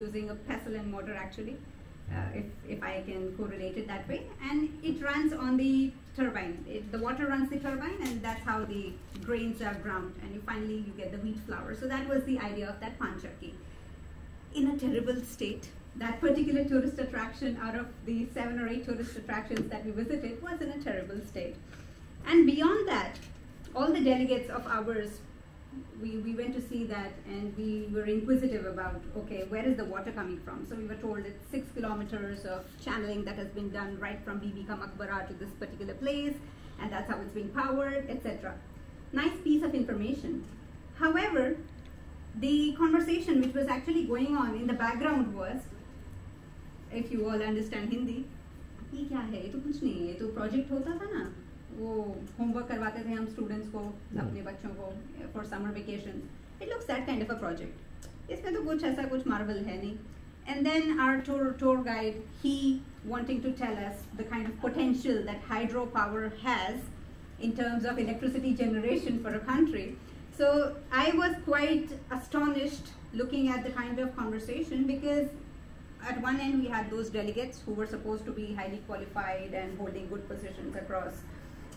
using a pestle and mortar actually, uh, if, if I can correlate it that way. And it runs on the turbine. It, the water runs the turbine and that's how the grains are ground and you finally you get the wheat flour. So that was the idea of that panchakki. In a terrible state, that particular tourist attraction out of the seven or eight tourist attractions that we visited was in a terrible state. And beyond that, all the delegates of ours we, we went to see that and we were inquisitive about, okay, where is the water coming from? So we were told it's six kilometers of channeling that has been done right from Bibi Ka Maqbara to this particular place, and that's how it's being powered, etc. Nice piece of information. However, the conversation which was actually going on in the background was, if you all understand Hindi, ये क्या है ये तो कुछ नहीं है ये तो होता था ना वो होमवर्क करवाते थे हम स्टूडेंट्स को अपने बच्चों को for summer vacation it looks that kind of a project इसमें तो कुछ ऐसा कुछ मार्वल है नहीं and then our tour tour guide he wanting to tell us the kind of potential that hydropower has in terms of electricity generation for a country so i was quite astonished looking at the kind of conversation because at one end we had those delegates who were supposed to be highly qualified and holding good positions across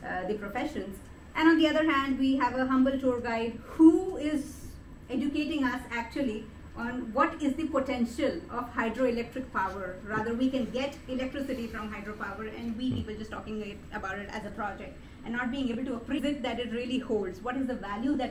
uh, the professions. And on the other hand, we have a humble tour guide who is educating us actually on what is the potential of hydroelectric power. Rather, we can get electricity from hydropower, and we people just talking about it as a project and not being able to appreciate that it really holds. What is the value that